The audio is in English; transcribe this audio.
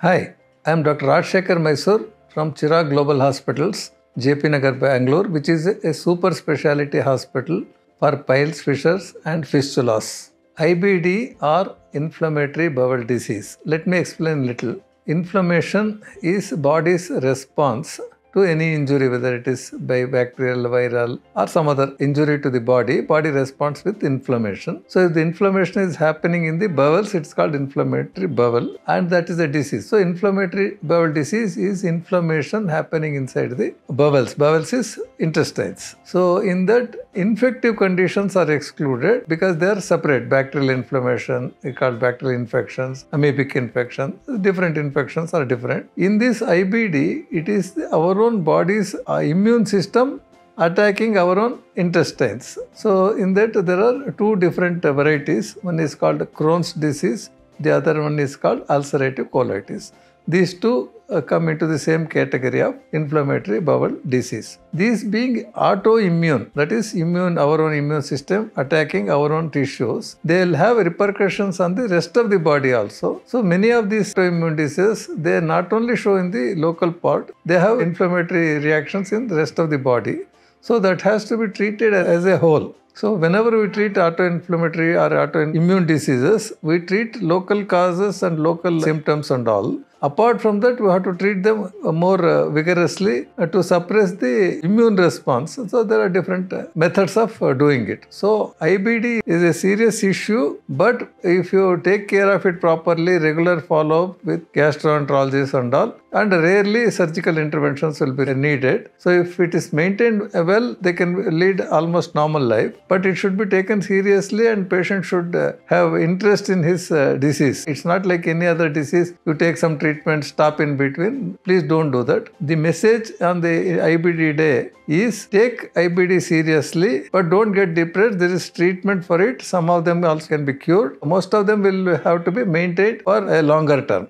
Hi, I am Dr. Rajshekhar Mysore from Chirag Global Hospitals, JP Nagar, Bangalore, which is a super specialty hospital for piles, fissures, and fistulas. IBD or inflammatory bowel disease. Let me explain a little. Inflammation is body's response to any injury, whether it is by bacterial, viral, or some other injury to the body, body responds with inflammation. So, if the inflammation is happening in the bowels, it's called inflammatory bowel, and that is a disease. So, inflammatory bowel disease is inflammation happening inside the bowels. Bowels is intestines. So, in that, infective conditions are excluded because they are separate. Bacterial inflammation, we call bacterial infections, amoebic infection, different infections are different. In this IBD, it is our own body's uh, immune system attacking our own intestines. So, in that, there are two different varieties. One is called Crohn's disease, the other one is called ulcerative colitis. These two uh, come into the same category of inflammatory bowel disease. These being autoimmune, that is immune, our own immune system attacking our own tissues, they will have repercussions on the rest of the body also. So many of these autoimmune diseases, they not only show in the local part, they have inflammatory reactions in the rest of the body. So that has to be treated as a whole. So whenever we treat autoinflammatory or autoimmune diseases, we treat local causes and local symptoms and all. Apart from that, we have to treat them more uh, vigorously to suppress the immune response. So there are different uh, methods of uh, doing it. So IBD is a serious issue, but if you take care of it properly, regular follow-up with gastroenterologists and all, and rarely surgical interventions will be needed. So if it is maintained well, they can lead almost normal life, but it should be taken seriously and patient should have interest in his disease. It's not like any other disease. You take some treatment, stop in between. Please don't do that. The message on the IBD day is take IBD seriously, but don't get depressed. There is treatment for it. Some of them also can be cured. Most of them will have to be maintained for a longer term.